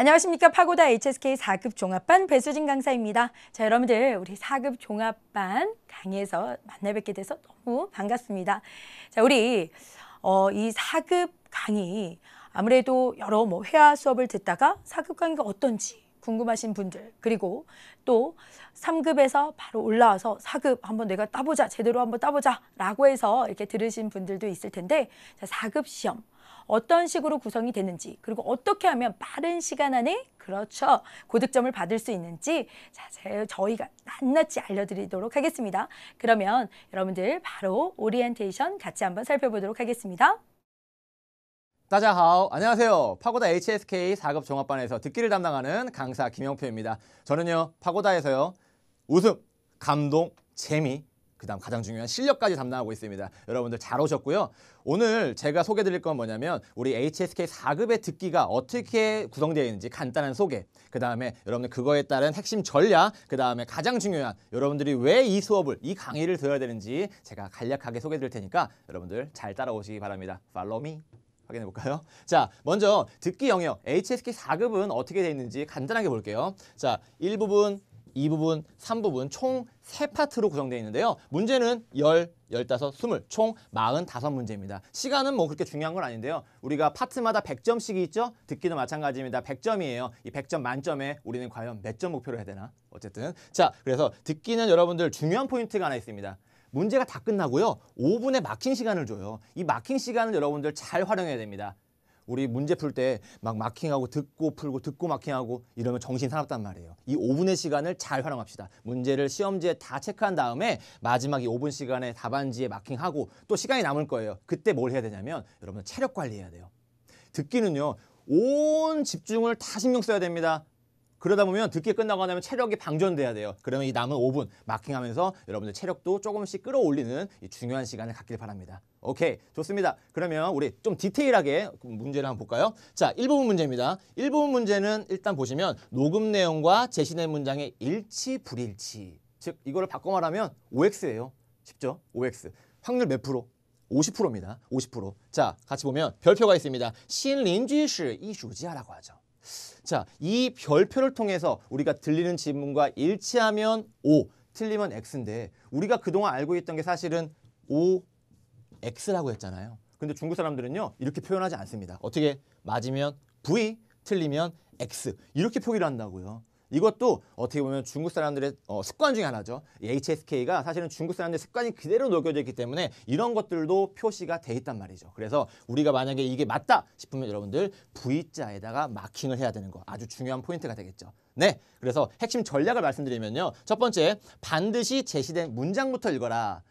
안녕하십니까 파고다 HSK 4급 종합반 배수진 강사입니다. 자 여러분들 우리 4급 종합반 강의에서 만나 뵙게 돼서 너무 반갑습니다. 자 우리 어, 이 4급 강의 아무래도 여러 뭐 회화 수업을 듣다가 4급 강의가 어떤지 궁금하신 분들 그리고 또 3급에서 바로 올라와서 4급 한번 내가 따보자 제대로 한번 따보자 라고 해서 이렇게 들으신 분들도 있을 텐데 자, 4급 시험 어떤 식으로 구성이 되는지 그리고 어떻게 하면 빠른 시간 안에 그렇죠. 고득점을 받을 수 있는지 자, 저희가 낱낱이 알려드리도록 하겠습니다. 그러면 여러분들 바로 오리엔테이션 같이 한번 살펴보도록 하겠습니다. 大家好 안녕하세요. 파고다 HSK 4급 종합반에서 듣기를 담당하는 강사 김영표입니다. 저는요. 파고다에서요. 웃음, 감동, 재미, 그 다음 가장 중요한 실력까지 담당하고 있습니다 여러분들 잘 오셨고요 오늘 제가 소개 드릴 건 뭐냐면 우리 HSK 4급의 듣기가 어떻게 구성되어 있는지 간단한 소개 그 다음에 여러분들 그거에 따른 핵심 전략 그 다음에 가장 중요한 여러분들이 왜 이 수업을 이 강의를 들어야 되는지 제가 간략하게 소개 드릴 테니까 여러분들 잘 따라오시기 바랍니다 Follow me 확인해 볼까요? 자, 먼저 듣기 영역 HSK 4급은 어떻게 되어 있는지 간단하게 볼게요. 자, 1부분, 2부분, 3부분 총 3파트로 구성되어 있는데요. 문제는 10, 15, 20, 총 45문제입니다. 시간은 뭐 그렇게 중요한 건 아닌데요. 우리가 파트마다 100점씩이 있죠? 듣기도 마찬가지입니다. 100점이에요. 이 100점 만점에 우리는 과연 몇 점 목표로 해야 되나? 어쨌든 자, 그래서 듣기는 여러분들 중요한 포인트가 하나 있습니다. 문제가 다 끝나고요. 5분의 마킹 시간을 줘요. 이 마킹 시간을 여러분들 잘 활용해야 됩니다. 우리 문제 풀 때 막 마킹하고 듣고 풀고 듣고 마킹하고 이러면 정신 사납단 말이에요. 이 5분의 시간을 잘 활용합시다. 문제를 시험지에 다 체크한 다음에 마지막 이 5분 시간에 답안지에 마킹하고 또 시간이 남을 거예요. 그때 뭘 해야 되냐면 여러분 체력 관리해야 돼요. 듣기는요. 온 집중을 다 신경 써야 됩니다. 그러다 보면 듣기 끝나고 나면 체력이 방전돼야 돼요. 그러면 이 남은 5분 마킹하면서 여러분들 체력도 조금씩 끌어올리는 이 중요한 시간을 갖길 바랍니다. 오케이 좋습니다. 그러면 우리 좀 디테일하게 문제를 한번 볼까요? 자 1부분 문제입니다. 1부분 문제는 일단 보시면 녹음 내용과 제시된 문장의 일치 불일치 즉 이거를 바꿔 말하면 OX예요. 쉽죠? OX 확률 몇 프로? 50%입니다. 50%. 자, 같이 보면 별표가 있습니다. 신린쥐시 이수지아라고 하죠. 자, 이 별표를 통해서 우리가 들리는 지문과 일치하면 O, 틀리면 X인데 우리가 그동안 알고 있던 게 사실은 O, X라고 했잖아요. 근데 중국 사람들은요. 이렇게 표현하지 않습니다. 어떻게 맞으면 V, 틀리면 X 이렇게 표기를 한다고요. 이것도 어떻게 보면 중국 사람들의 어, 습관 중에 하나죠. HSK가 사실은 중국 사람들의 습관이 그대로 녹여져 있기 때문에 이런 것들도 표시가 돼 있단 말이죠. 그래서 우리가 만약에 이게 맞다 싶으면 여러분들 V자에다가 마킹을 해야 되는 거 아주 중요한 포인트가 되겠죠. 네, 그래서 핵심 전략을 말씀드리면요. 첫 번째, 반드시 제시된 문장부터 읽어라.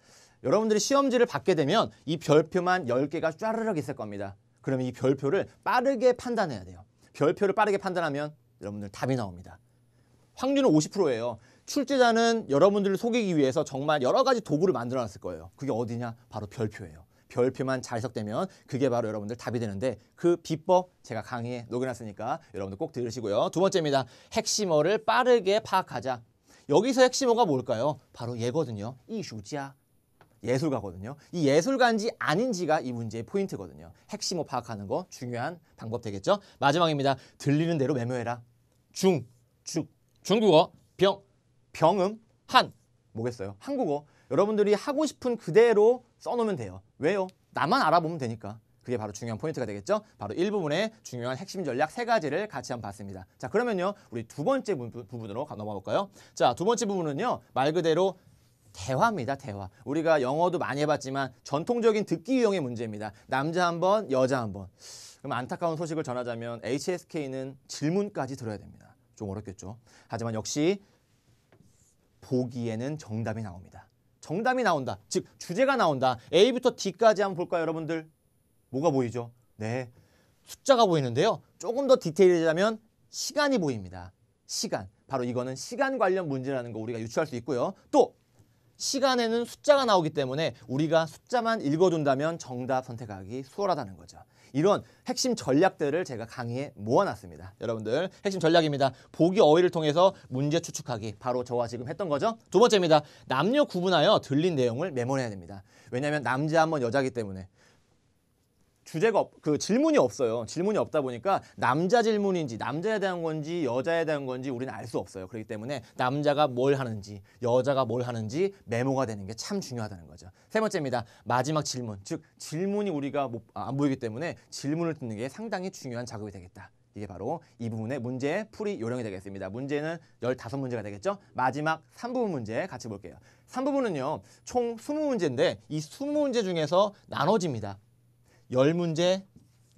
여러분들이 시험지를 받게 되면 이 별표만 10개가 쫘르륵 있을 겁니다. 그러면 이 별표를 빠르게 판단해야 돼요. 별표를 빠르게 판단하면 여러분들 답이 나옵니다. 확률은 50%예요. 출제자는 여러분들을 속이기 위해서 정말 여러 가지 도구를 만들어 놨을 거예요. 그게 어디냐? 바로 별표예요. 별표만 잘 해석되면 그게 바로 여러분들 답이 되는데 그 비법 제가 강의에 녹여놨으니까 여러분들 꼭 들으시고요. 두 번째입니다. 핵심어를 빠르게 파악하자. 여기서 핵심어가 뭘까요? 바로 얘거든요. 이슈지야. 예술가거든요. 이 예술가인지 아닌지가 이 문제의 포인트거든요. 핵심어 파악하는 거 중요한 방법 되겠죠? 마지막입니다. 들리는 대로 메모해라. 중, 죽, 중국어, 병, 병음, 한 뭐겠어요? 한국어. 여러분들이 하고 싶은 그대로 써놓으면 돼요. 왜요? 나만 알아보면 되니까. 그게 바로 중요한 포인트가 되겠죠? 바로 1부분의 중요한 핵심 전략 세 가지를 같이 한번 봤습니다. 자, 그러면요. 우리 두 번째 부분으로 넘어가 볼까요? 자, 두 번째 부분은요. 말 그대로 대화입니다. 대화. 우리가 영어도 많이 해봤지만 전통적인 듣기 유형의 문제입니다. 남자 한 번, 여자 한 번. 그럼 안타까운 소식을 전하자면 HSK는 질문까지 들어야 됩니다. 좀 어렵겠죠. 하지만 역시 보기에는 정답이 나옵니다. 정답이 나온다. 즉 주제가 나온다. A부터 D까지 한번 볼까요, 여러분들? 뭐가 보이죠? 네. 숫자가 보이는데요. 조금 더 디테일하자면 시간이 보입니다. 시간. 바로 이거는 시간 관련 문제라는 거 우리가 유추할 수 있고요. 또 시간에는 숫자가 나오기 때문에 우리가 숫자만 읽어둔다면 정답 선택하기 수월하다는 거죠. 이런 핵심 전략들을 제가 강의에 모아놨습니다. 여러분들 핵심 전략입니다. 보기 어휘를 통해서 문제 추측하기. 바로 저와 지금 했던 거죠. 두 번째입니다. 남녀 구분하여 들린 내용을 메모해야 됩니다. 왜냐하면 남자 한번 여자기 때문에 주제가 없, 그 질문이 없어요. 질문이 없다 보니까 남자 질문인지 남자에 대한 건지 여자에 대한 건지 우리는 알 수 없어요. 그렇기 때문에 남자가 뭘 하는지 여자가 뭘 하는지 메모가 되는 게 참 중요하다는 거죠. 세 번째입니다. 마지막 질문. 즉 질문이 우리가 못, 아, 안 보이기 때문에 질문을 듣는 게 상당히 중요한 작업이 되겠다. 이게 바로 이 부분의 문제 풀이 요령이 되겠습니다. 문제는 15문제가 되겠죠? 마지막 3부분 문제 같이 볼게요. 3부분은요. 총 20문제인데 이 20문제 중에서 나눠집니다. 10문제,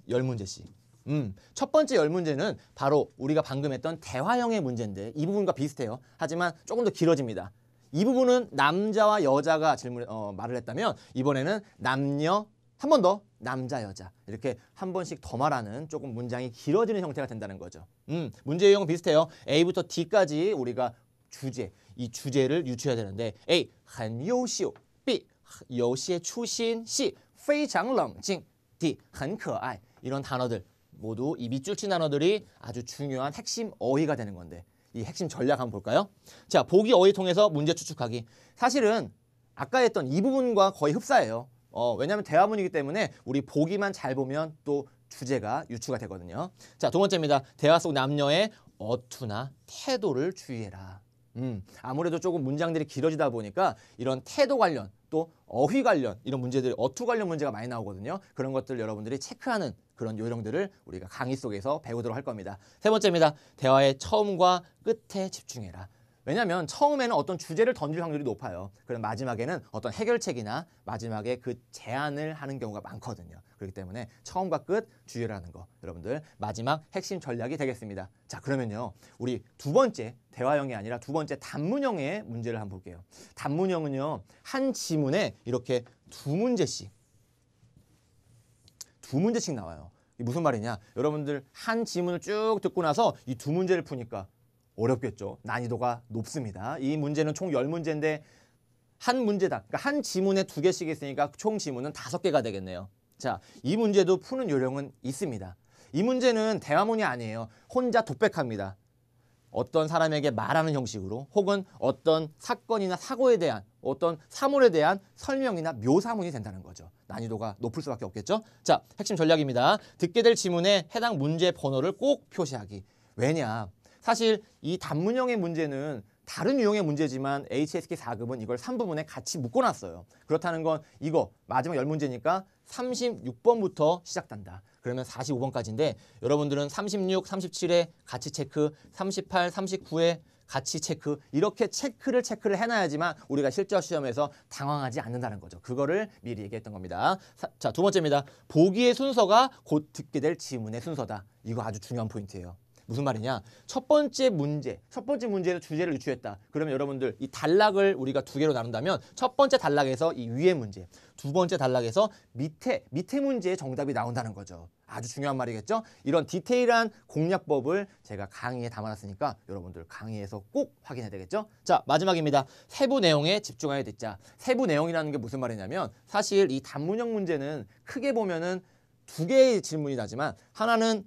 10문제씩. 음, 첫 번째 10문제는 바로 우리가 방금 했던 대화형의 문제인데 이 부분과 비슷해요. 하지만 조금 더 길어집니다. 이 부분은 남자와 여자가 질문 어, 말을 했다면 이번에는 남녀 한 번 더 남자 여자 이렇게 한 번씩 더 말하는 조금 문장이 길어지는 형태가 된다는 거죠. 음, 문제 유형은 비슷해요. A부터 D까지 우리가 주제 이 주제를 유추해야 되는데 A 很优秀 B 有些粗心 C 非常冷静 D 很可爱 이런 단어들 모두 이 밑줄 친 단어들이 아주 중요한 핵심 어휘가 되는 건데 이 핵심 전략 한번 볼까요? 자, 보기 어휘 통해서 문제 추측하기. 사실은 아까 했던 이 부분과 거의 흡사해요. 어, 왜냐하면 대화문이기 때문에 우리 보기만 잘 보면 또 주제가 유추가 되거든요. 자, 두 번째입니다. 대화 속 남녀의 어투나 태도를 주의해라. 음, 아무래도 조금 문장들이 길어지다 보니까 이런 태도 관련 또 어휘 관련 이런 문제들 어투 관련 문제가 많이 나오거든요. 그런 것들 여러분들이 체크하는 그런 요령들을 우리가 강의 속에서 배우도록 할 겁니다. 세 번째입니다. 대화의 처음과 끝에 집중해라. 왜냐하면 처음에는 어떤 주제를 던질 확률이 높아요. 그럼 마지막에는 어떤 해결책이나 마지막에 그 제안을 하는 경우가 많거든요. 그렇기 때문에 처음과 끝 주의라는 거 여러분들 마지막 핵심 전략이 되겠습니다. 자 그러면요 우리 두 번째 대화형이 아니라 두 번째 단문형의 문제를 한번 볼게요. 단문형은요 한 지문에 이렇게 두 문제씩 두 문제씩 나와요. 이게 무슨 말이냐? 여러분들 한 지문을 쭉 듣고 나서 이 두 문제를 푸니까 어렵겠죠. 난이도가 높습니다. 이 문제는 총 10문제인데 한 문제다. 그러니까 한 지문에 두 개씩 있으니까 총 지문은 다섯 개가 되겠네요. 자, 이 문제도 푸는 요령은 있습니다. 이 문제는 대화문이 아니에요. 혼자 독백합니다. 어떤 사람에게 말하는 형식으로 혹은 어떤 사건이나 사고에 대한 어떤 사물에 대한 설명이나 묘사문이 된다는 거죠. 난이도가 높을 수밖에 없겠죠. 자, 핵심 전략입니다. 듣게 될 지문에 해당 문제 번호를 꼭 표시하기. 왜냐? 사실 이 단문형의 문제는 다른 유형의 문제지만 HSK 4급은 이걸 3부분에 같이 묶어놨어요. 그렇다는 건 이거 마지막 10문제니까 36번부터 시작된다. 그러면 45번까지인데 여러분들은 36, 37에 같이 체크, 38, 39에 같이 체크 이렇게 체크를 체크를 해놔야지만 우리가 실전 시험에서 당황하지 않는다는 거죠. 그거를 미리 얘기했던 겁니다. 자, 두 번째입니다. 보기의 순서가 곧 듣게 될 지문의 순서다. 이거 아주 중요한 포인트예요. 무슨 말이냐? 첫 번째 문제, 첫 번째 문제에서 주제를 유추했다. 그러면 여러분들 이 단락을 우리가 두 개로 나눈다면 첫 번째 단락에서 이 위의 문제, 두 번째 단락에서 밑에 밑에 문제의 정답이 나온다는 거죠. 아주 중요한 말이겠죠? 이런 디테일한 공략법을 제가 강의에 담아놨으니까 여러분들 강의에서 꼭 확인해야 되겠죠? 자, 마지막입니다. 세부 내용에 집중하여 듣자. 세부 내용이라는 게 무슨 말이냐면 사실 이 단문형 문제는 크게 보면은 두 개의 질문이 나지만 하나는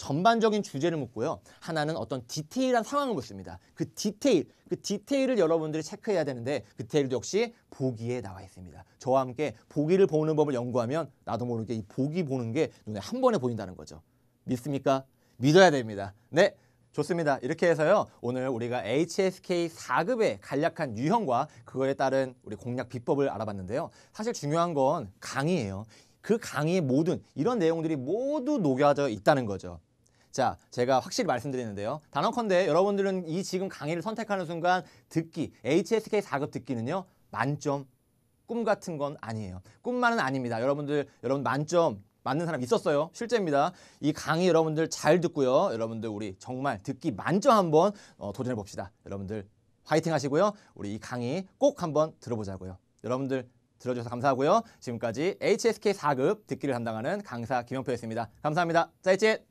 전반적인 주제를 묻고요. 하나는 어떤 디테일한 상황을 묻습니다. 그 디테일, 그 디테일을 여러분들이 체크해야 되는데 그 디테일도 역시 보기에 나와 있습니다. 저와 함께 보기를 보는 법을 연구하면 나도 모르게 이 보기 보는 게 눈에 한 번에 보인다는 거죠. 믿습니까? 믿어야 됩니다. 네. 좋습니다. 이렇게 해서요. 오늘 우리가 HSK 4급의 간략한 유형과 그거에 따른 우리 공략 비법을 알아봤는데요. 사실 중요한 건 강의예요. 그 강의의 모든 이런 내용들이 모두 녹여져 있다는 거죠. 자, 제가 확실히 말씀드리는데요. 단언컨대 여러분들은 이 지금 강의를 선택하는 순간 듣기, HSK 4급 듣기는요. 만점, 꿈 같은 건 아니에요. 꿈만은 아닙니다. 여러분들, 여러분 만점 맞는 사람 있었어요. 실제입니다. 이 강의 여러분들 잘 듣고요. 여러분들 우리 정말 듣기 만점 한번 어, 도전해 봅시다. 여러분들 화이팅 하시고요. 우리 이 강의 꼭 한번 들어보자고요. 여러분들 들어주셔서 감사하고요. 지금까지 HSK 4급 듣기를 담당하는 강사 김영표였습니다. 감사합니다. 짜이찌!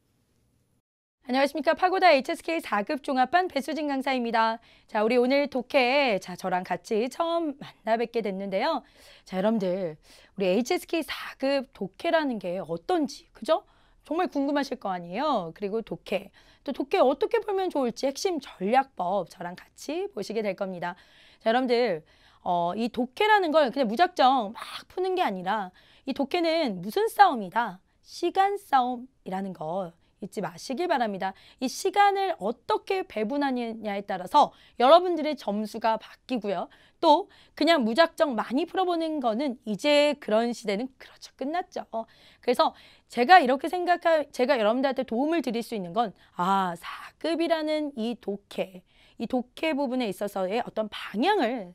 안녕하십니까. 파고다 HSK 4급 종합반 배수진 강사입니다. 자, 우리 오늘 독해, 자, 저랑 같이 처음 만나 뵙게 됐는데요. 자, 여러분들, 우리 HSK 4급 독해라는 게 어떤지, 그죠? 정말 궁금하실 거 아니에요. 그리고 독해, 또 독해 어떻게 보면 좋을지 핵심 전략법 저랑 같이 보시게 될 겁니다. 자, 여러분들, 어, 이 독해라는 걸 그냥 무작정 막 푸는 게 아니라 이 독해는 무슨 싸움이다? 시간 싸움이라는 거 잊지 마시길 바랍니다. 이 시간을 어떻게 배분하느냐에 따라서 여러분들의 점수가 바뀌고요. 또 그냥 무작정 많이 풀어보는 거는 이제 그런 시대는 그렇죠. 끝났죠. 그래서 제가 이렇게 생각할 제가 여러분들한테 도움을 드릴 수 있는 건 아, 4급이라는 이 독해, 이 독해 부분에 있어서의 어떤 방향을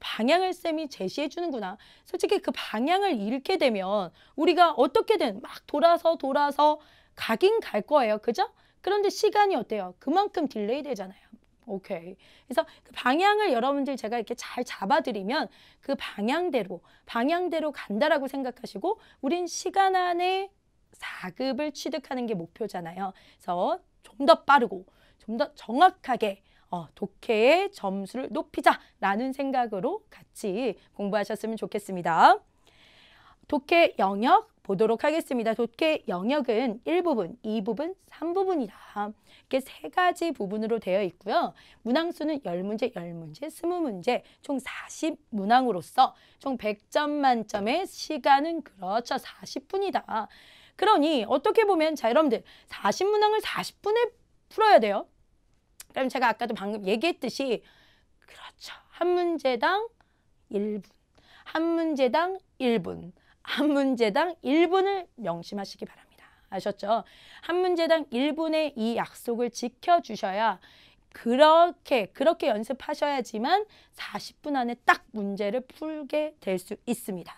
방향을 쌤이 제시해 주는구나. 솔직히 그 방향을 잃게 되면 우리가 어떻게든 막 돌아서 돌아서 가긴 갈 거예요. 그죠? 그런데 시간이 어때요? 그만큼 delay 되잖아요. 오케이. 그래서 그 방향을 여러분들 제가 이렇게 잘 잡아드리면 그 방향대로, 방향대로 간다라고 생각하시고 우린 시간 안에 4급을 취득하는 게 목표잖아요. 그래서 좀 더 빠르고 좀 더 정확하게 어, 독해의 점수를 높이자라는 생각으로 같이 공부하셨으면 좋겠습니다. 독해 영역 보도록 하겠습니다. 독해 영역은 1부분, 2부분, 3부분이다. 이렇게 세 가지 부분으로 되어 있고요. 문항수는 10문제, 10문제, 20문제, 총 40문항으로서 총 100점 만점의 시간은 그렇죠. 40분이다. 그러니 어떻게 보면 자 여러분들 40문항을 40분에 풀어야 돼요. 그럼 제가 아까도 방금 얘기했듯이 그렇죠. 한 문제당 1분, 한 문제당 1분, 한 문제당 1분을 명심하시기 바랍니다. 아셨죠? 한 문제당 1분의 이 약속을 지켜주셔야 그렇게 그렇게 연습하셔야지만 40분 안에 딱 문제를 풀게 될 수 있습니다.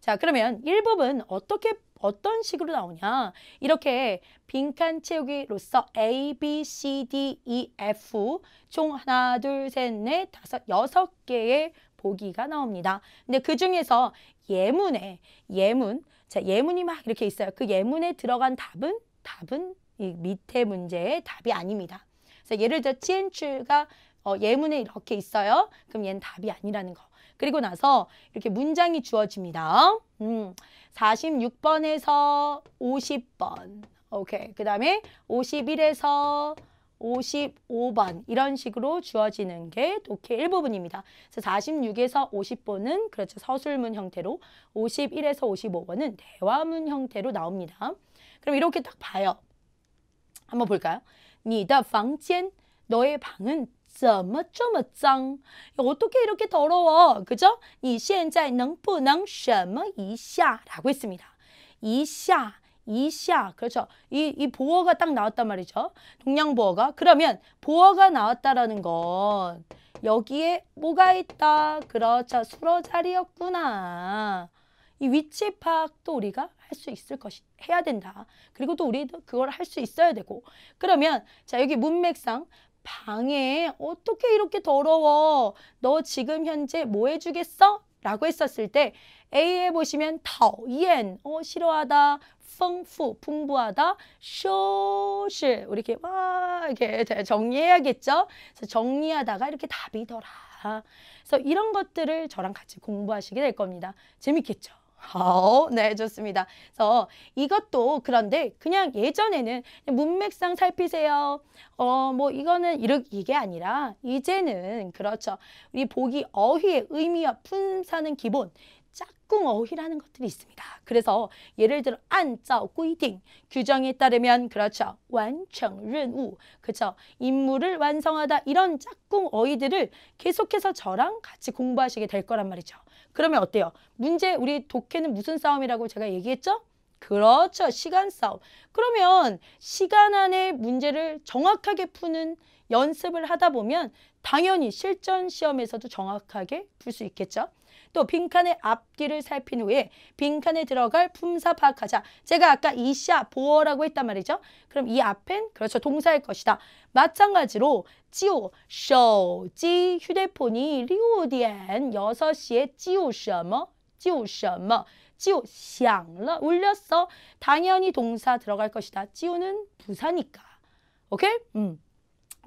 자, 그러면 1부분 어떻게 어떤 식으로 나오냐? 이렇게 빈칸 채우기로서 A, B, C, D, E, F 총 하나, 둘, 셋, 넷, 다섯, 여섯 개의 보기가 나옵니다. 근데 그 중에서 예문에 예문 자 예문이 막 이렇게 있어요. 그 예문에 들어간 답은 답은 이 밑에 문제의 답이 아닙니다. 그래서 예를 들어 치엔추가 어, 예문에 이렇게 있어요. 그럼 얘는 답이 아니라는 거. 그리고 나서 이렇게 문장이 주어집니다. 음, 46번에서 50번. 오케이. 그 다음에 51에서 55번 이런 식으로 주어지는 게 독해 일부분입니다. 그래서 46에서 50번은 그렇죠. 서술문 형태로 51에서 55번은 대화문 형태로 나옵니다. 그럼 이렇게 딱 봐요. 한번 볼까요? 你的房间 너의 방은 怎么这么脏? 어떻게 이렇게 더러워? 그죠? 你现在能不能什么一下? 라고 했습니다. 一下 이샤 그렇죠. 이, 이 보어가 딱 나왔단 말이죠. 동양 보어가. 그러면 보어가 나왔다라는 건 여기에 뭐가 있다. 그렇죠. 수로 자리였구나. 이 위치 파악도 우리가 할 수 있을 것이 해야 된다. 그리고 또 우리도 그걸 할 수 있어야 되고. 그러면 자 여기 문맥상 방에 어떻게 이렇게 더러워? 너 지금 현재 뭐 해주겠어? 라고 했었을 때 A에 보시면 讨厌, 어, 싫어하다, 丰富, 풍부하다. 쇼시 우리 이렇게 와 이렇게 정리해야겠죠. 그래서 정리하다가 이렇게 답이더라. 그래서 이런 것들을 저랑 같이 공부하시게 될 겁니다. 재밌겠죠? 오, 네, 좋습니다. 그래서 이것도 그런데 그냥 예전에는 문맥상 살피세요. 어, 뭐 이거는 이렇게 이게 아니라 이제는 그렇죠. 우리 보기 어휘의 의미와 품사는 기본 조금 어휘라는 것들이 있습니다. 그래서 예를 들어 안짜 꾸이팅 규정에 따르면 그렇죠. 완청 른우 그렇죠. 임무를 완성하다 이런 짝꿍 어휘들을 계속해서 저랑 같이 공부하시게 될 거란 말이죠. 그러면 어때요? 문제 우리 독해는 무슨 싸움이라고 제가 얘기했죠? 그렇죠. 시간 싸움. 그러면 시간 안에 문제를 정확하게 푸는 연습을 하다 보면 당연히 실전 시험에서도 정확하게 풀 수 있겠죠. 또 빈칸의 앞뒤를 살핀 후에 빈칸에 들어갈 품사 파악하자. 제가 아까 이샤 아, 보어라고 했단 말이죠. 그럼 이 앞엔 그렇죠 동사일 것이다. 마찬가지로 就 手机 휴대폰이 六点 6시에 就什么 就什么 就响了 울렸어. 당연히 동사 들어갈 것이다. 就는 부사니까. 오케이? 음.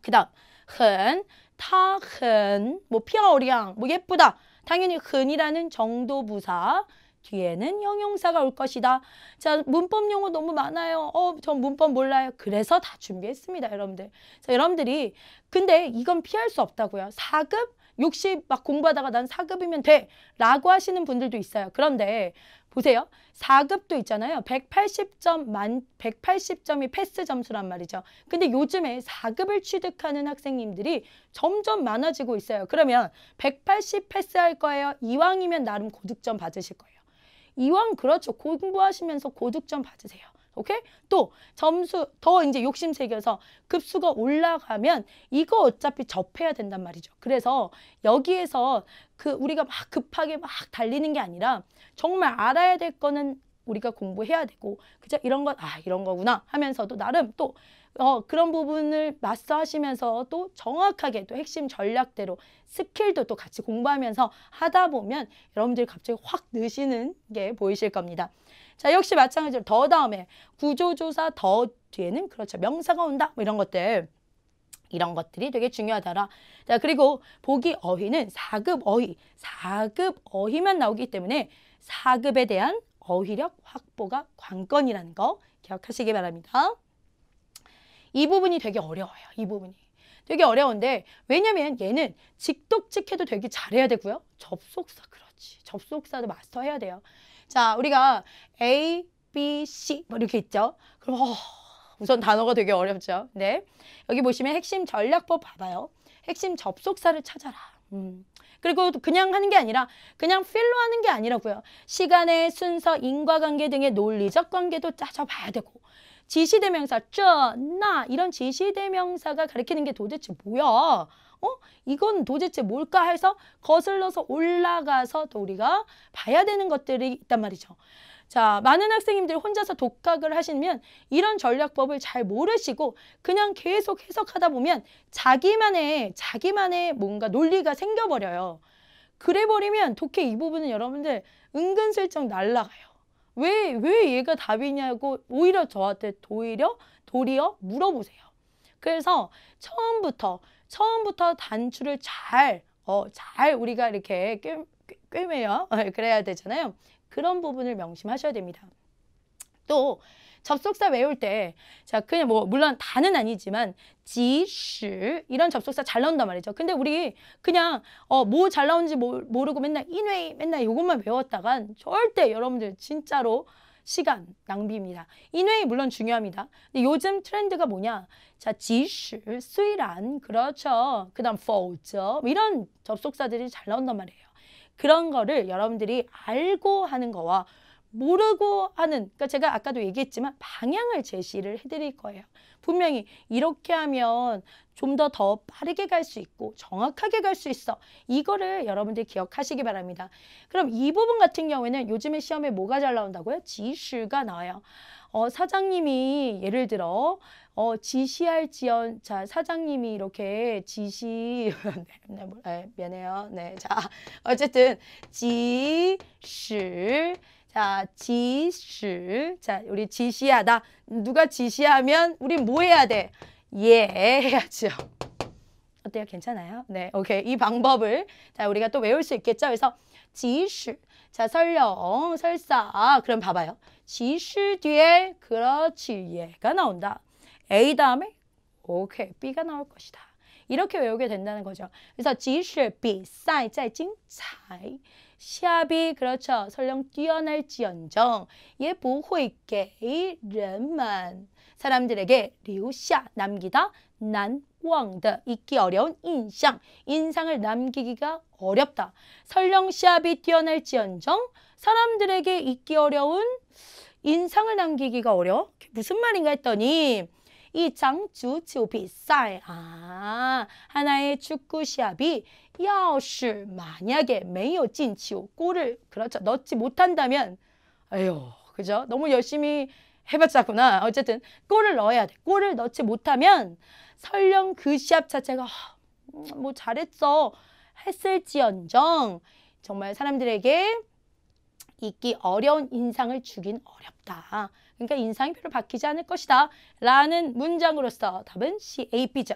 그다음 很, 她很, 뭐 漂亮, 뭐 예쁘다. 당연히 很이라는 정도 부사 뒤에는 형용사가 올 것이다. 자, 문법 용어 너무 많아요. 어, 저 문법 몰라요. 그래서 다 준비했습니다, 여러분들. 자, 여러분들이 근데 이건 피할 수 없다고요. 4급 60 막 공부하다가 난 4급이면 돼 라고 하시는 분들도 있어요. 그런데 보세요. 4급도 있잖아요. 180점 만 180점이 패스 점수란 말이죠. 근데 요즘에 4급을 취득하는 학생님들이 점점 많아지고 있어요. 그러면 180 패스할 거예요. 이왕이면 나름 고득점 받으실 거예요. 이왕 그렇죠. 공부하시면서 고득점 받으세요. 오케이? 또 점수 더 이제 욕심 생겨서 급수가 올라가면 이거 어차피 접해야 된단 말이죠. 그래서 여기에서 그 우리가 막 급하게 막 달리는 게 아니라 정말 알아야 될 거는 우리가 공부해야 되고 그죠? 이런 건 아 이런 거구나 하면서도 나름 또 어, 그런 부분을 마스터하시면서 또 정확하게 또 핵심 전략대로 스킬도 또 같이 공부하면서 하다 보면 여러분들이 갑자기 확 느시는 게 보이실 겁니다. 자, 역시 마찬가지로 더 다음에 구조조사 더 뒤에는 그렇죠. 명사가 온다. 뭐 이런 것들. 이런 것들이 되게 중요하더라. 자, 그리고 보기 어휘는 4급 어휘, 4급 어휘만 나오기 때문에 4급에 대한 어휘력 확보가 관건이라는 거 기억하시기 바랍니다. 이 부분이 되게 어려워요. 이 부분이. 되게 어려운데 왜냐면 얘는 직독직해도 되게 잘해야 되고요. 접속사 그렇지. 접속사도 마스터해야 돼요. 자, 우리가 A, B, C 뭐 이렇게 있죠. 그럼 어, 우선 단어가 되게 어렵죠. 네. 여기 보시면 핵심 전략법 봐봐요. 핵심 접속사를 찾아라. 음. 그리고 그냥 하는 게 아니라 그냥 필로 하는 게 아니라고요. 시간의 순서, 인과관계 등의 논리적 관계도 짜져봐야 되고 지시대명사, 쩌, 나 이런 지시대명사가 가리키는 게 도대체 뭐야? 어? 이건 도대체 뭘까 해서 거슬러서 올라가서 또 우리가 봐야 되는 것들이 있단 말이죠. 자, 많은 학생님들이 혼자서 독학을 하시면 이런 전략법을 잘 모르시고 그냥 계속 해석하다 보면 자기만의 자기만의 뭔가 논리가 생겨버려요. 그래버리면 독해 이 부분은 여러분들 은근슬쩍 날라가요. 왜, 왜 얘가 답이냐고 오히려 저한테 도리어, 도리어 물어보세요. 그래서 처음부터, 처음부터 단추를 잘, 어, 잘 우리가 이렇게 꿰, 꿰매요. 그래야 되잖아요. 그런 부분을 명심하셔야 됩니다. 또 접속사 외울 때, 자, 그냥 뭐, 물론 다는 아니지만, 지, 시, 이런 접속사 잘 나온단 말이죠. 근데 우리 그냥, 어, 뭐 잘 나오는지 모르고 맨날 인웨이, 맨날 이것만 배웠다간 절대 여러분들 진짜로 시간 낭비입니다. 인웨이 물론 중요합니다. 근데 요즘 트렌드가 뭐냐? 자, 지시, 수이란, 그렇죠. 그 다음, 포저, 이런 접속사들이 잘 나온단 말이에요. 그런 거를 여러분들이 알고 하는 거와 모르고 하는 그러니까 제가 아까도 얘기했지만 방향을 제시를 해드릴 거예요. 분명히 이렇게 하면 좀더더 빠르게 갈 수 있고 정확하게 갈 수 있어. 이거를 여러분들 기억하시기 바랍니다. 그럼 이 부분 같은 경우에는 요즘에 시험에 뭐가 잘 나온다고요? 지시가 나와요. 어, 사장님이 예를 들어 어, 지시할 지연, 자, 사장님이 이렇게 지시, 네, 네, 네, 미안해요. 네, 자, 어쨌든, 지시, 자, 지시. 자, 우리 지시하다. 누가 지시하면 우리 뭐 해야 돼? 예, 해야죠. 어때요? 괜찮아요? 네, 오케이. 이 방법을 자 우리가 또 외울 수 있겠죠? 그래서 지시. 자, 설령, 설사. 그럼 봐봐요. 지시 뒤에 그렇지 예가 나온다. A 다음에 오케이 B가 나올 것이다. 이렇게 외우게 된다는 거죠. 그래서 지시 B 사이 짜이 징 차이. 시합이 그렇죠. 설령 뛰어날지언정 예 보호이 게이런만 사람들에게 리우샤 남기다 난왕드 잊기 어려운 인상 인상을 남기기가 어렵다. 설령 시합이 뛰어날지언정 사람들에게 잊기 어려운 인상을 남기기가 어려워? 무슨 말인가 했더니 이 장주 지오비 싸이 아 하나의 축구 시합이 要是 만약에 没有进球 골을 그렇죠 넣지 못한다면 에휴 그죠 너무 열심히 해봤자구나 어쨌든 골을 넣어야 돼 골을 넣지 못하면 설령 그 시합 자체가 뭐 잘했어 했을지언정 정말 사람들에게 잊기 어려운 인상을 주긴 어렵다. 그러니까 인상이 별로 바뀌지 않을 것이다. 라는 문장으로서 답은 C, A, B죠.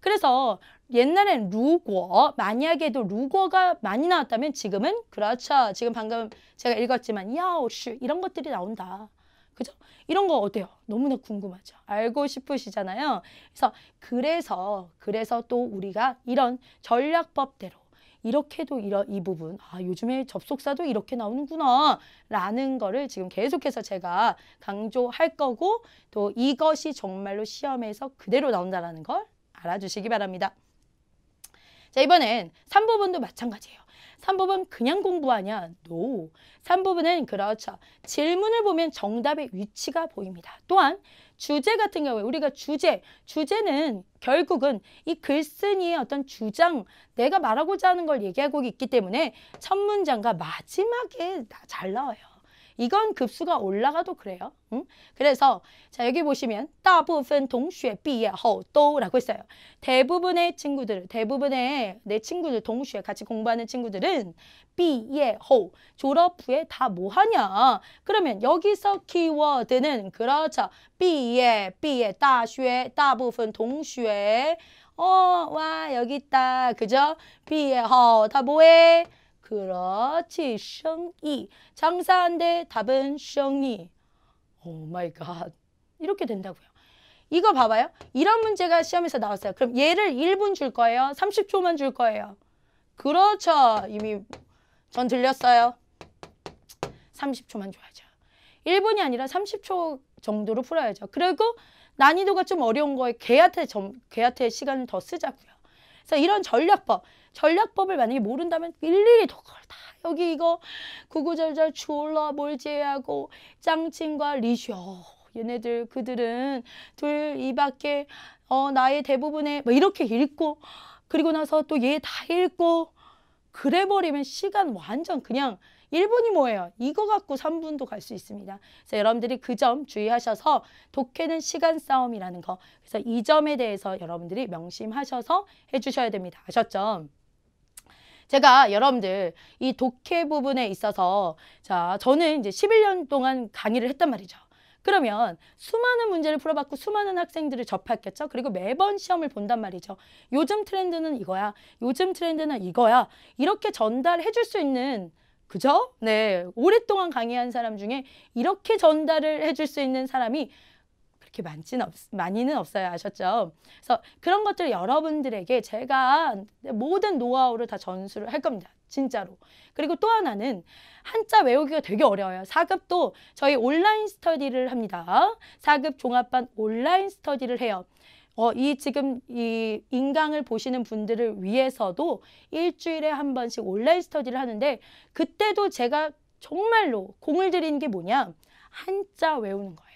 그래서 옛날엔 루고, 만약에도 루고가 많이 나왔다면 지금은 그렇죠. 지금 방금 제가 읽었지만 야오슈 이런 것들이 나온다. 그죠? 이런 거 어때요? 너무나 궁금하죠. 알고 싶으시잖아요. 그래서 그래서 그래서 또 우리가 이런 전략법대로 이렇게도 이러, 이 부분 아 요즘에 접속사도 이렇게 나오는구나 라는 거를 지금 계속해서 제가 강조할 거고 또 이것이 정말로 시험에서 그대로 나온다는 걸 알아주시기 바랍니다. 자 이번엔 3부분도 마찬가지예요. 3부분 그냥 공부하냐? No. 3부분은 그렇죠. 질문을 보면 정답의 위치가 보입니다. 또한 주제 같은 경우에 우리가 주제, 주제는 결국은 이 글쓴이의 어떤 주장, 내가 말하고자 하는 걸 얘기하고 있기 때문에 첫 문장과 마지막에 잘 나와요. 이건 급수가 올라가도 그래요. 응? 그래서 자 여기 보시면 大部分 동시에 毕业后都라고 했어요. 대부분의 친구들, 대부분의 내 친구들 동시에 같이 공부하는 친구들은 毕业后 졸업 후에 다 뭐 하냐? 그러면 여기서 키워드는 그렇죠. 毕业,毕业,大学,大部分 동시에 어, 와, 여기 있다. 그죠? 毕业后다 뭐해? 그렇지. 生意. 장사한데 답은 生意. Oh my god. 이렇게 된다고요. 이거 봐봐요. 이런 문제가 시험에서 나왔어요. 그럼 얘를 1분 줄 거예요? 30초만 줄 거예요? 그렇죠. 이미 전 들렸어요. 30초만 줘야죠. 1분이 아니라 30초 정도로 풀어야죠. 그리고 난이도가 좀 어려운 거에 걔한테 점, 걔한테 시간을 더 쓰자고요. 그래서 이런 전략법, 전략법을 만약에 모른다면 일일이 그걸 다 여기 이거 구구절절 주올러 뭘 제외하고 짱친과 리쇼 얘네들 그들은 둘 이밖에 어 나의 대부분의 뭐 이렇게 읽고 그리고 나서 또 얘 다 읽고 그래 버리면 시간 완전 그냥 1분이 뭐예요? 이거 갖고 3분도 갈 수 있습니다. 그래서 여러분들이 그 점 주의하셔서 독해는 시간 싸움이라는 거. 그래서 이 점에 대해서 여러분들이 명심하셔서 해주셔야 됩니다. 아셨죠? 제가 여러분들 이 독해 부분에 있어서 자 저는 이제 11년 동안 강의를 했단 말이죠. 그러면 수많은 문제를 풀어봤고 수많은 학생들을 접했겠죠. 그리고 매번 시험을 본단 말이죠. 요즘 트렌드는 이거야. 요즘 트렌드는 이거야. 이렇게 전달해 줄 수 있는 그죠? 네. 오랫동안 강의한 사람 중에 이렇게 전달을 해줄 수 있는 사람이 그렇게 많지는 없, 많이는 없어요. 아셨죠? 그래서 그런 것들 여러분들에게 제가 모든 노하우를 다 전수를 할 겁니다. 진짜로. 그리고 또 하나는 한자 외우기가 되게 어려워요. 4급도 저희 온라인 스터디를 합니다. 4급 종합반 온라인 스터디를 해요. 어, 이 지금 이 인강을 보시는 분들을 위해서도 일주일에 한 번씩 온라인 스터디를 하는데 그때도 제가 정말로 공을 들이는 게 뭐냐? 한자 외우는 거예요.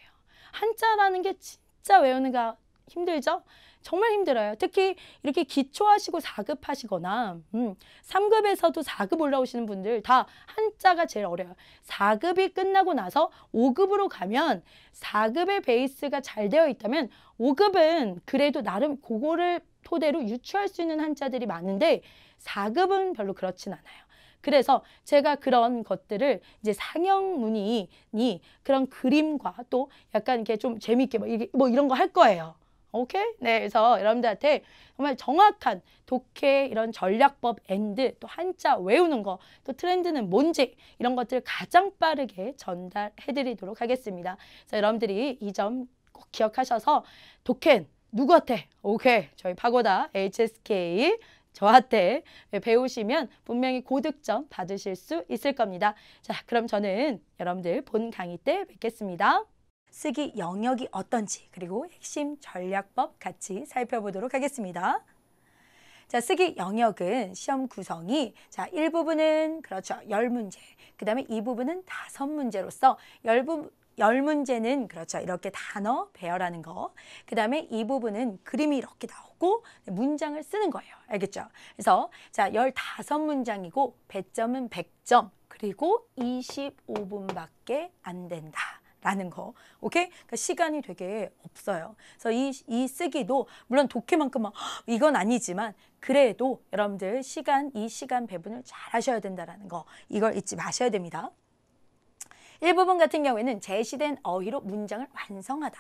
한자라는 게 진짜 외우는가 힘들죠? 정말 힘들어요. 특히 이렇게 기초하시고 4급 하시거나 음, 3급에서도 4급 올라오시는 분들 다 한자가 제일 어려워요. 4급이 끝나고 나서 5급으로 가면 4급의 베이스가 잘 되어 있다면 5급은 그래도 나름 그거를 토대로 유추할 수 있는 한자들이 많은데 4급은 별로 그렇진 않아요. 그래서 제가 그런 것들을 이제 상형문이 그런 그림과 또 약간 이렇게 좀 재밌게 뭐, 이게 뭐 이런 거 할 거예요. 오케이? 네, 그래서 여러분들한테 정말 정확한 독해 이런 전략법 and 또 한자 외우는 거 또 트렌드는 뭔지 이런 것들 가장 빠르게 전달해 드리도록 하겠습니다. 그래서 여러분들이 이 점 꼭 기억하셔서 독해 누구한테? 오케이. 저희 파고다 HSK 저한테 배우시면 분명히 고득점 받으실 수 있을 겁니다. 자, 그럼 저는 여러분들 본 강의 때 뵙겠습니다. 쓰기 영역이 어떤지 그리고 핵심 전략법 같이 살펴보도록 하겠습니다. 자, 쓰기 영역은 시험 구성이 자, 1부분은 그렇죠. 10문제. 그 다음에 2부분은 5문제로서 10부 열 문제는 그렇죠. 이렇게 단어 배열하는 거. 그 다음에 이 부분은 그림이 이렇게 나오고 문장을 쓰는 거예요. 알겠죠? 그래서 자, 열 다섯 문장이고 배점은 100점. 그리고 25분밖에 안 된다. 라는 거. 오케이? 그러니까 시간이 되게 없어요. 그래서 이, 이 쓰기도 물론 독해만큼 막 이건 아니지만 그래도 여러분들 시간, 이 시간 배분을 잘 하셔야 된다라는 거. 이걸 잊지 마셔야 됩니다. 일부분 같은 경우에는 제시된 어휘로 문장을 완성하다.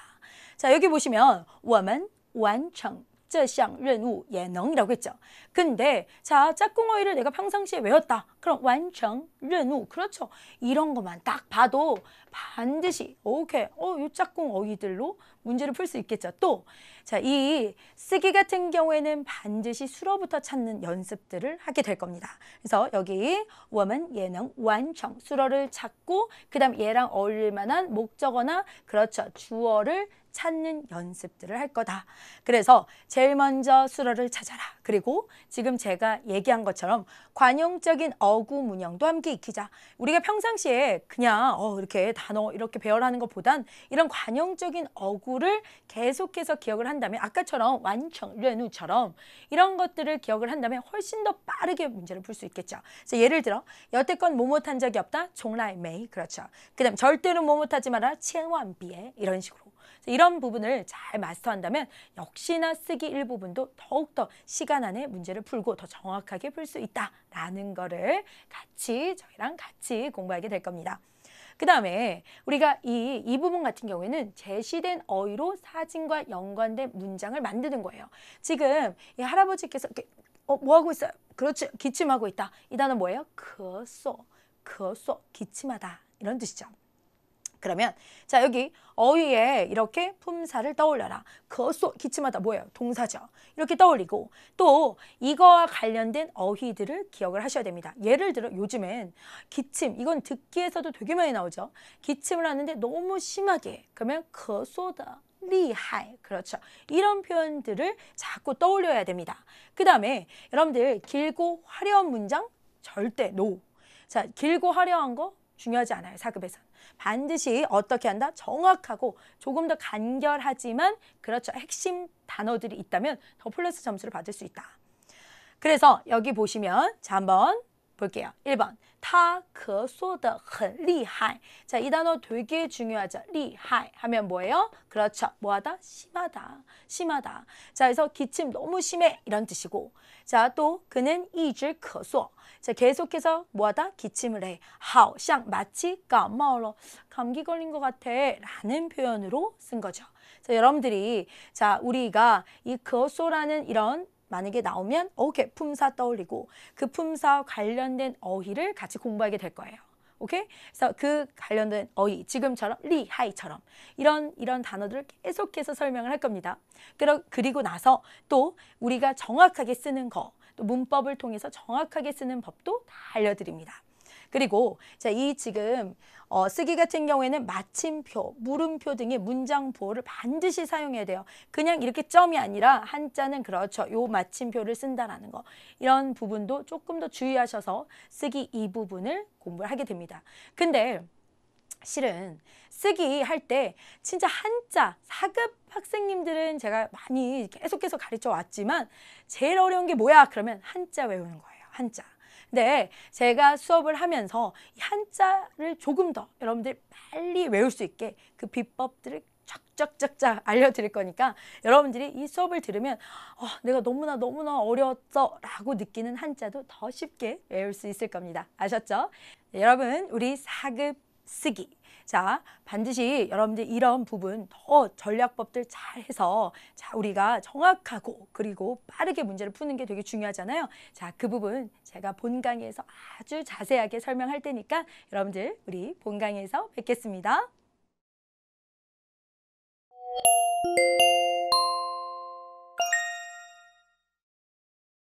자, 여기 보시면 워먼 완청 这项任务也能 이라고 했죠. 근데 자 짝꿍 어휘를 내가 평상시에 외웠다. 그럼 완성任务 그렇죠. 이런 것만 딱 봐도 반드시 오케이 어이 짝꿍 어휘들로 문제를 풀 수 있겠죠. 또 자 이 쓰기 같은 경우에는 반드시 수로부터 찾는 연습들을 하게 될 겁니다. 그래서 여기 我们也能完成 수로를 찾고 그다음 얘랑 어울릴 만한 목적어나 그렇죠 주어를 찾는 연습들을 할 거다. 그래서 제일 먼저 수로를 찾아라. 그리고 지금 제가 얘기한 것처럼 관용적인 어구 문형도 함께 익히자. 우리가 평상시에 그냥 어, 이렇게 단어 이렇게 배열하는 것보단 이런 관용적인 어구를 계속해서 기억을 한다면 아까처럼 완청, 레누처럼 이런 것들을 기억을 한다면 훨씬 더 빠르게 문제를 풀 수 있겠죠. 그래서 예를 들어 여태껏 뭐 못한 적이 없다. 종라이 메이 그렇죠. 그 다음 절대로 뭐 못하지 마라. 치엔완비에 이런 식으로 이런 부분을 잘 마스터한다면 역시나 쓰기 1부분도 더욱더 시간 안에 문제를 풀고 더 정확하게 풀 수 있다라는 거를 같이 저희랑 같이 공부하게 될 겁니다. 그 다음에 우리가 이, 이 부분 같은 경우에는 제시된 어휘로 사진과 연관된 문장을 만드는 거예요. 지금 이 할아버지께서 이렇게, 어, 뭐 하고 있어요? 그렇죠. 기침하고 있다. 이 단어 뭐예요? 그었소, 咳嗽, 기침하다. 이런 뜻이죠. 그러면 자 여기 어휘에 이렇게 품사를 떠올려라. 咳嗽 기침하다 뭐예요? 동사죠. 이렇게 떠올리고 또 이거와 관련된 어휘들을 기억을 하셔야 됩니다. 예를 들어 요즘엔 기침 이건 듣기에서도 되게 많이 나오죠. 기침을 하는데 너무 심하게 그러면 咳嗽得 厉害 그렇죠. 이런 표현들을 자꾸 떠올려야 됩니다. 그 다음에 여러분들 길고 화려한 문장 절대 no. 자 길고 화려한 거 중요하지 않아요. 사급에서. 반드시 어떻게 한다? 정확하고 조금 더 간결하지만 그렇죠. 핵심 단어들이 있다면 더 플러스 점수를 받을 수 있다. 그래서 여기 보시면 자 한번 볼게요. 1번 他咳嗽的很厉害. 자, 이 단어 되게 중요하죠. 厉害 하면 뭐예요? 그렇죠. 뭐하다? 심하다. 심하다. 자, 그래서 기침 너무 심해 이런 뜻이고. 자, 또 그는 一直咳嗽. 자, 계속해서 뭐하다? 기침을 해. 好像 마치 感冒了. 감기 걸린 것 같아. 라는 표현으로 쓴 거죠. 자, 여러분들이 자, 우리가 이咳嗽라는 이런 만약에 나오면 오케이 품사 떠올리고 그 품사와 관련된 어휘를 같이 공부하게 될 거예요. 오케이? 그래서 그 관련된 어휘 지금처럼 리 하이처럼 이런 이런 단어들을 계속해서 설명을 할 겁니다. 그리고 나서 또 우리가 정확하게 쓰는 거, 또 문법을 통해서 정확하게 쓰는 법도 다 알려드립니다. 그리고 자, 이 지금 어, 쓰기 같은 경우에는 마침표, 물음표 등의 문장 보호를 반드시 사용해야 돼요. 그냥 이렇게 점이 아니라 한자는 그렇죠. 요 마침표를 쓴다라는 거. 이런 부분도 조금 더 주의하셔서 쓰기 이 부분을 공부를 하게 됩니다. 근데 실은 쓰기 할 때 진짜 한자 4급 학생님들은 제가 많이 계속해서 가르쳐 왔지만 제일 어려운 게 뭐야? 그러면 한자 외우는 거예요. 한자. 네, 제가 수업을 하면서 한자를 조금 더 여러분들 빨리 외울 수 있게 그 비법들을 쫙쫙쫙쫙 알려드릴 거니까 여러분들이 이 수업을 들으면 어, 내가 너무나 너무나 어려웠어 라고 느끼는 한자도 더 쉽게 외울 수 있을 겁니다. 아셨죠? 네, 여러분 우리 4급 쓰기 자, 반드시 여러분들 이런 부분 더 전략법들 잘 해서 자, 우리가 정확하고 그리고 빠르게 문제를 푸는 게 되게 중요하잖아요. 자, 그 부분 제가 본 강의에서 아주 자세하게 설명할 테니까 여러분들 우리 본 강의에서 뵙겠습니다.